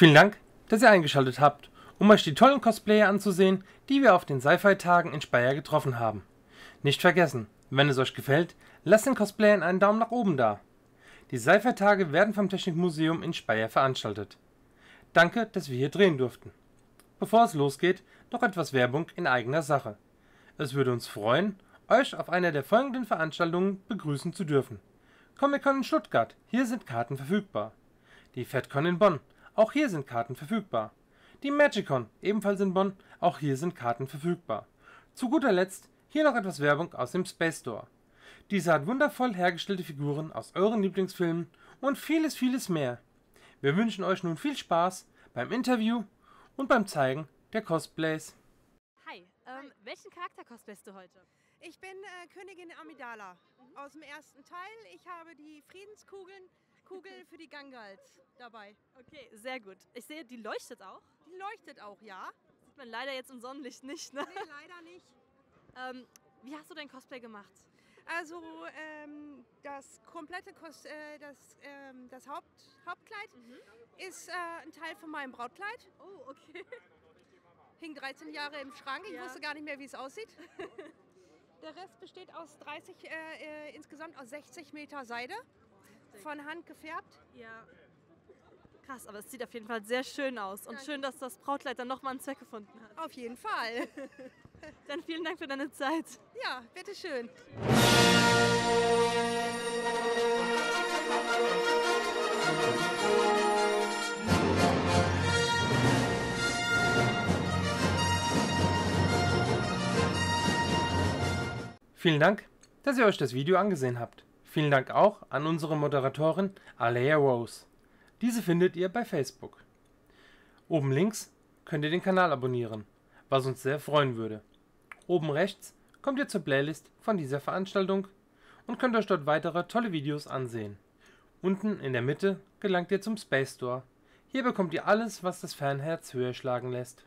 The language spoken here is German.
Vielen Dank, dass ihr eingeschaltet habt, um euch die tollen Cosplayer anzusehen, die wir auf den Sci-Fi-Tagen in Speyer getroffen haben. Nicht vergessen, wenn es euch gefällt, lasst den Cosplayern einen Daumen nach oben da. Die Sci-Fi-Tage werden vom Technikmuseum in Speyer veranstaltet. Danke, dass wir hier drehen durften. Bevor es losgeht, noch etwas Werbung in eigener Sache. Es würde uns freuen, euch auf einer der folgenden Veranstaltungen begrüßen zu dürfen. Comic-Con in Stuttgart, hier sind Karten verfügbar. Die FedCon in Bonn, auch hier sind Karten verfügbar. Die Magicon, ebenfalls in Bonn, auch hier sind Karten verfügbar. Zu guter Letzt hier noch etwas Werbung aus dem Space Store. Dieser hat wundervoll hergestellte Figuren aus euren Lieblingsfilmen und vieles, vieles mehr. Wir wünschen euch nun viel Spaß beim Interview und beim Zeigen der Cosplays. Hi, ähm, welchen Charakter cosplayst du heute? Ich bin äh, Königin Amidala aus dem ersten Teil. Ich habe die Friedenskugeln Kugel für die Gangals dabei. Okay, sehr gut. Ich sehe, die leuchtet auch. Die leuchtet auch, ja. Sieht man leider jetzt im Sonnenlicht nicht, ne? Nee, leider nicht. Ähm, wie hast du dein Cosplay gemacht? Also ähm, das komplette Kos äh, das, ähm, das Haupt Hauptkleid ist äh, ein Teil von meinem Brautkleid. Oh, okay. Hing 13 Jahre im Schrank. Ich Ja. wusste gar nicht mehr, wie es aussieht. Der Rest besteht aus 30, äh, äh, insgesamt aus 60 Meter Seide, von Hand gefärbt. Ja. Krass, aber es sieht auf jeden Fall sehr schön aus. Und Danke. schön, dass das Brautkleid dann nochmal einen Zweck gefunden hat. Auf jeden Fall. Dann vielen Dank für deine Zeit. Ja, bitteschön. Vielen Dank, dass ihr euch das Video angesehen habt. Vielen Dank auch an unsere Moderatorin Alea Rose. Diese findet ihr bei Facebook. Oben links könnt ihr den Kanal abonnieren, was uns sehr freuen würde. Oben rechts kommt ihr zur Playlist von dieser Veranstaltung und könnt euch dort weitere tolle Videos ansehen. Unten in der Mitte gelangt ihr zum Space Store. Hier bekommt ihr alles, was das Fernherz höher schlagen lässt.